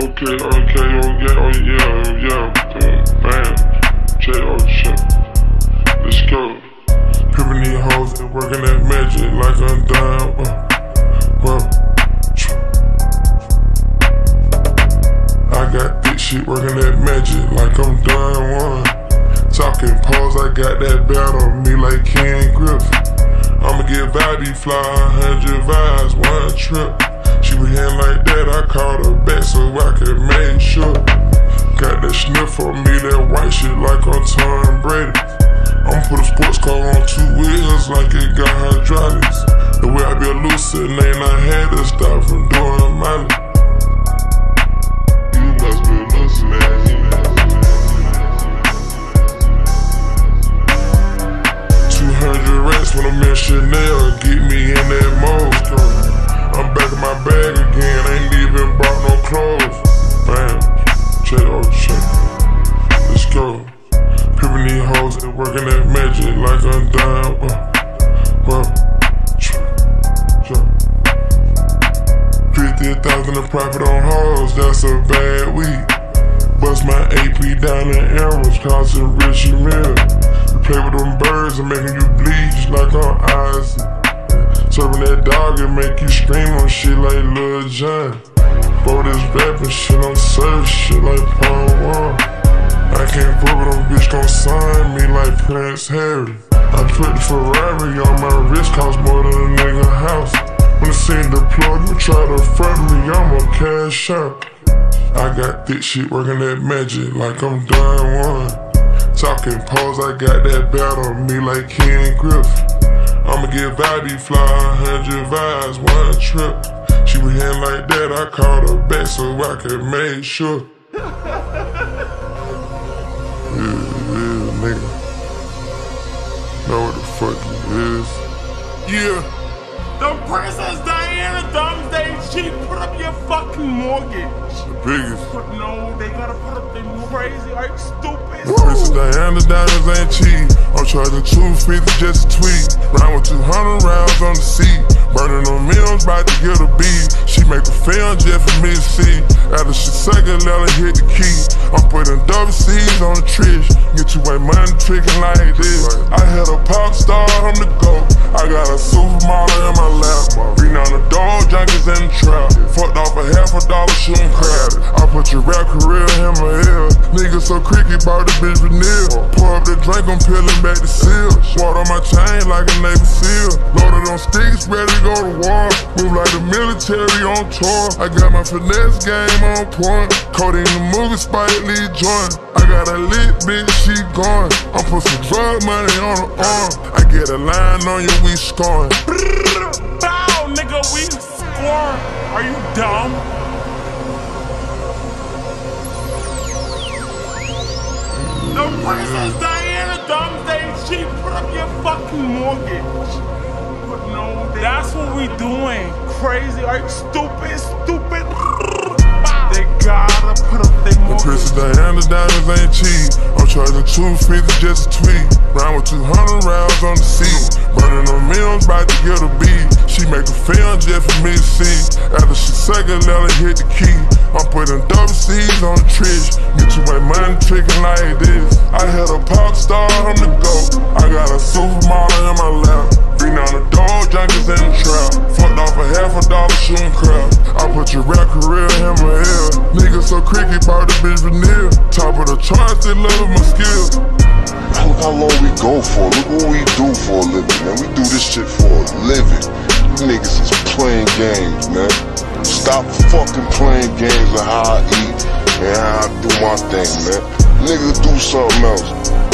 Okay, okay, oh yeah, oh yeah, oh yeah. Boom, bam. J O J. Let's go. Pimpin' these hoes and working that magic like I'm down. Uh, well, I got this shit working that magic like I'm Don Juan. Talking pose, I got that bat on me like Ken Griffin. I'ma get vibey fly, 100 vibes, one trip. She was hand like that, I called her back so I could make sure. Got that sniff on me, that white shit like I'm Tom Brady. I'ma put a sports car on two wheels like it got hydraulics. The way I be hallucinating, I had to stop working that magic like I'm down. Uh, well, Fifty thousand in profit on hoes, that's a bad week. Bust my AP down in arrows, costing Richie Mill. You play with them birds and making you bleed like on Isaac. Serving that dog and make you scream on shit like Lil Jon. For this rapping shit, I'm serving shit like Paul Wall. I can't fuck with them bitch gon' sign me like Prince Harry. I put the Ferrari on my wrist, cost more than a nigga house. When I see the plug, you try to front me, I'ma cash out. I got this shit working that magic like I'm Don Juan. Talking pose, I got that bat on me like Ken Griffin. I'ma get vibey fly, 100 vibes, one trip. She was hand like that, I called her back so I could make sure. nigga. Know what the fuck it is. Yeah. The Princess Diana Domesday, she put up your fucking mortgage. The biggest. But no, they gotta put up their crazy, are you stupid? The Princess Diana diamonds ain't cheap. I'm charging 250 just a tweet. Round with 200 rounds on the seat. Burning on meals, about to get a beat. She make a film just for me to see. After she second, let her hit the key. I'm putting double C's on the trish. Get you my money tricking like this. I had a pop star, I'm the GOAT. I got a supermodel in my lap. Beating on the dog junkies in the trap. Fucked off a half a dollar shooting crab. I put your rap career in my ear. Niggas so creaky, bought the bitch vanilla. Pour up the drink, I'm peeling back the seal. Swat on my chain like a Navy SEAL. Loaded on sticks, ready to go to war. Move like the military on tour. I got my finesse game on point. Coding the movie, Spike Lee joint. I got a lit bitch, she gone. I'm put some drug money on her arm. I get a line on you, we scoring. Bow, nigga, we score. Are you dumb? The Princess Diana Domesday, she put up your fucking mortgage. But no, that's what we doing. Crazy, are you stupid, stupid? They gotta put up their The. Princess Diana diamonds ain't cheap. I'm charging 250 just a tweet. Round with 200 rounds on the seat. Burning on meals, about to get a beat. She make a film just for me to see. After she second, let her hit the key. I'm putting double C's on the trish. Get you my money tricking like this. I had a pop star, I'm the go. I got a supermodel in my lap. Beating on the dog junkies in the trap. Fucked off a half a dollar shooting crap. I put your rap career in so creaky, bought the bitch vanilla. Top of the charts, they love my skills. Look how long we go for. Look what we do for a living, man. We do this shit for a living. You niggas is playing games, man. Stop fucking playing games of how I eat and how I do my thing, man. Niggas do something else.